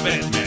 I'm in.